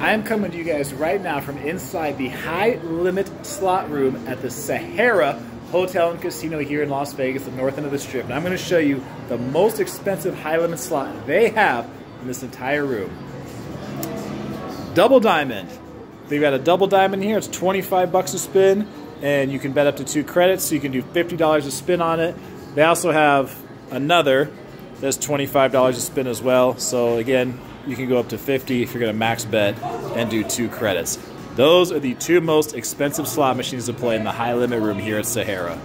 I am coming to you guys right now from inside the high limit slot room at the Sahara Hotel and Casino here in Las Vegas, the north end of the strip. And I'm going to show you the most expensive high limit slot they have in this entire room. Double diamond. They've got a double diamond here. It's 25 bucks a spin, and you can bet up to two credits, so you can do $50 a spin on it. They also have another that's $25 a spin as well. So again, you can go up to 50 if you're going to max bet and do two credits. Those are the two most expensive slot machines to play in the high limit room here at Sahara.